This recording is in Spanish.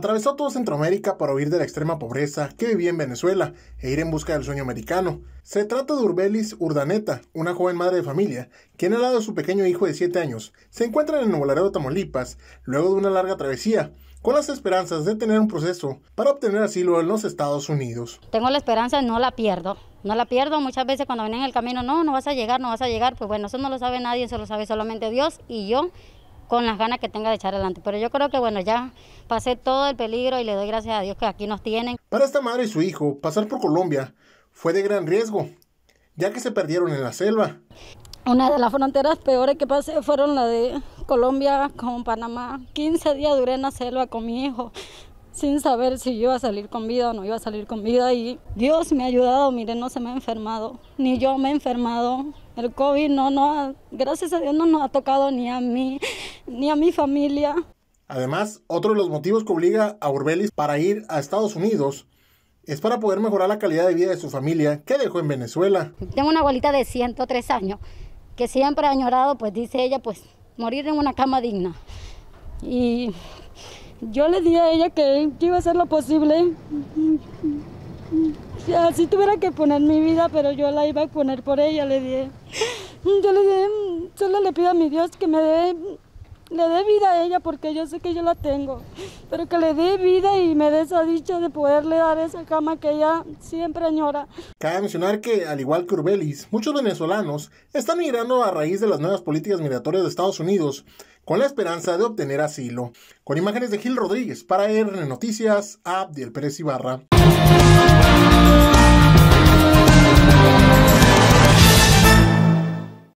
atravesó todo Centroamérica para huir de la extrema pobreza que vivía en Venezuela e ir en busca del sueño americano. Se trata de Urbelis Urdaneta, una joven madre de familia, quien al lado de su pequeño hijo de 7 años se encuentra en el Nuevo Laredo, Tamaulipas, luego de una larga travesía, con las esperanzas de tener un proceso para obtener asilo en los Estados Unidos. Tengo la esperanza, no la pierdo. No la pierdo muchas veces cuando ven en el camino, no, no vas a llegar, no vas a llegar. Pues bueno, eso no lo sabe nadie, eso lo sabe solamente Dios y yo con las ganas que tenga de echar adelante. Pero yo creo que bueno, ya pasé todo el peligro y le doy gracias a Dios que aquí nos tienen. Para esta madre y su hijo, pasar por Colombia fue de gran riesgo, ya que se perdieron en la selva. Una de las fronteras peores que pasé fueron la de Colombia con Panamá. 15 días duré en la selva con mi hijo sin saber si yo iba a salir con vida o no iba a salir con vida y Dios me ha ayudado, miren, no se me ha enfermado, ni yo me he enfermado. El COVID no, no, gracias a Dios no nos ha tocado ni a mí, ni a mi familia. Además, otro de los motivos que obliga a Urbelis para ir a Estados Unidos es para poder mejorar la calidad de vida de su familia que dejó en Venezuela. Tengo una abuelita de 103 años que siempre ha añorado, pues dice ella, pues morir en una cama digna. Y yo le di a ella que, iba a hacer lo posible. Si tuviera que poner mi vida, pero yo la iba a poner por ella, le dije. Yo le dije, solo le pido a mi Dios que me dé le dé vida a ella porque yo sé que yo la tengo, pero que le dé vida y me dé esa dicha de poderle dar esa cama que ella siempre añora. Cabe mencionar que, al igual que Urbelis, muchos venezolanos están migrando a raíz de las nuevas políticas migratorias de Estados Unidos con la esperanza de obtener asilo. Con imágenes de Gil Rodríguez para RN Noticias, Abdiel Pérez Ibarra.